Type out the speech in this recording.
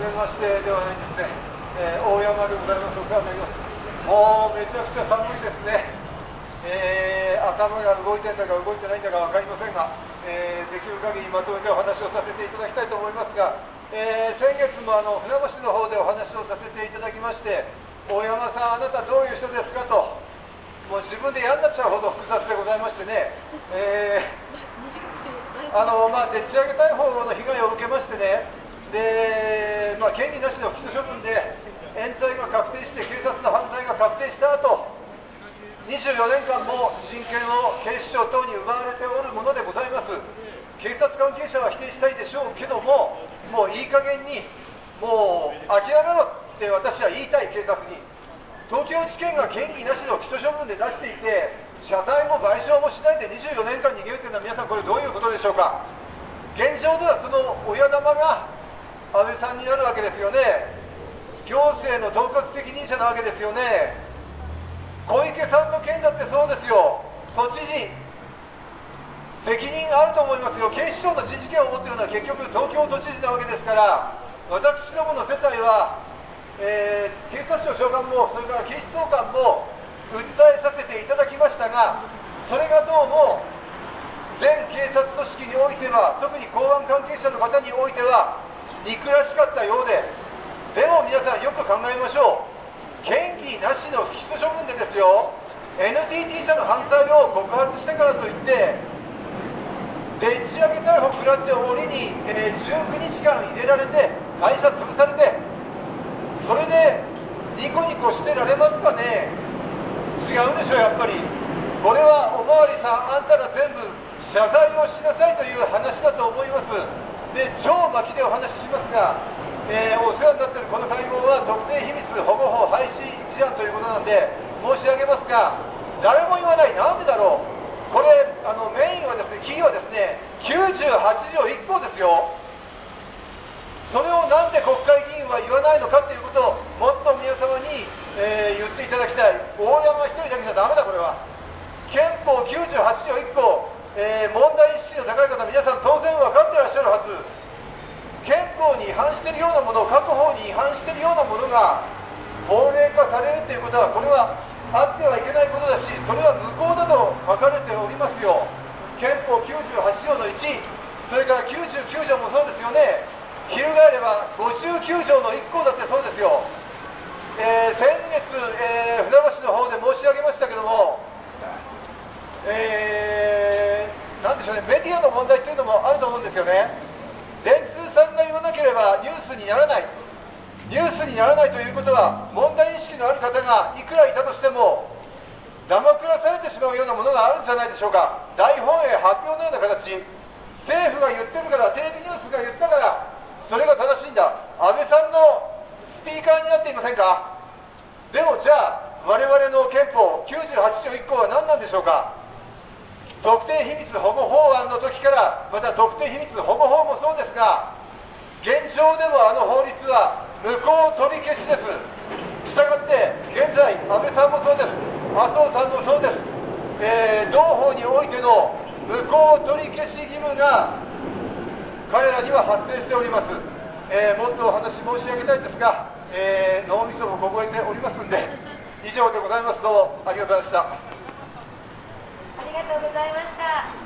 じめましてではないですね、えー、大山でございます。お世話になります。もうめちゃくちゃ寒いですね。えー、頭が動いてるんだか動いてないんだか分かりませんが、えー、できる限りまとめてお話をさせていただきたいと思いますが、えー、先月もあの船橋の方でお話をさせていただきまして、大山さん、あなたどういう人ですかと、もう自分で嫌になっちゃうほど複雑でございましてね、えー、あのまあ、でっち上げ逮捕の被害を受けましてね、で、まあ、権利なしの不起訴処分で冤罪が確定して警察の犯罪が確定した後24年間も人権を警視庁等に奪われておるものでございます。警察関係者は否定したいでしょうけどももういい加減にもう諦めろって私は言いたい警察に。東京地検が権利なしの起訴処分で出していて謝罪も賠償もしないで24年間逃げるというのは皆さんこれどういうことでしょうか。現状ではその親玉が安倍さんになるわけですよね。行政の統括責任者なわけですよね。小池さんの件だってそうですよ。都知事責任あると思いますよ。警視庁の人事権を持っているのは結局東京都知事なわけですから私どもの世帯は、えー、警察庁長官もそれから警視総監も訴えさせていただきましたがそれがどうも全警察組織においては特に公安関係者の方においては憎らしかったようででも皆さんよく考えましょう。嫌疑なしの不起訴処分でですよ。NTT 社の犯罪を告発してからといってでっち上げ逮捕食らって檻に、えー、19日間入れられて会社潰されてそれでニコニコしてられますかね。違うでしょやっぱり。これはおまわりさんあんたら全部謝罪をしなさいという話だと思います。で超巻きでお話ししますが、えー、お世話になっているこの会合は特定秘密保護法廃止事案ということなんで申し上げますが誰も言わない。なんでだろう。これあのメインはですね企業はですね98条1項ですよ。それをなんで国会議員は言わないのかということをもっと皆様に、えー、言っていただきたい。大山一人だけじゃだめだこれは。憲法98条1項えー、問題意識の高い方皆さん当はず憲法に違反しているようなもの各法に違反しているようなものが法令化されるということはこれはあってはいけないことだしそれは無効だと書かれておりますよ。憲法98条の1それから99条もそうですよね。翻れば59条の1項だってそうですよ、えー、先月、えー、船橋の方で申し上げましたけども、えーなんでしょうね、メディアの問題というのもあると思うんですよね。電通さんが言わなければニュースにならない。ニュースにならないということは、問題意識のある方がいくらいたとしても、だまくらされてしまうようなものがあるんじゃないでしょうか。大本営発表のような形、政府が言ってるから、テレビニュースが言ったから、それが正しいんだ。安倍さんのスピーカーになっていませんかでもじゃあ、我々の憲法98条1項は何なんでしょうか。特定秘密保護法案の時からまた特定秘密保護法もそうですが現状でもあの法律は無効取り消しです。したがって現在安倍さんもそうです。麻生さんもそうです、えー、同法においての無効取り消し義務が彼らには発生しております、えー、もっとお話申し上げたいですが、えー、脳みそも凍えておりますんで以上でございます。どうもありがとうございました。ありがとうございました。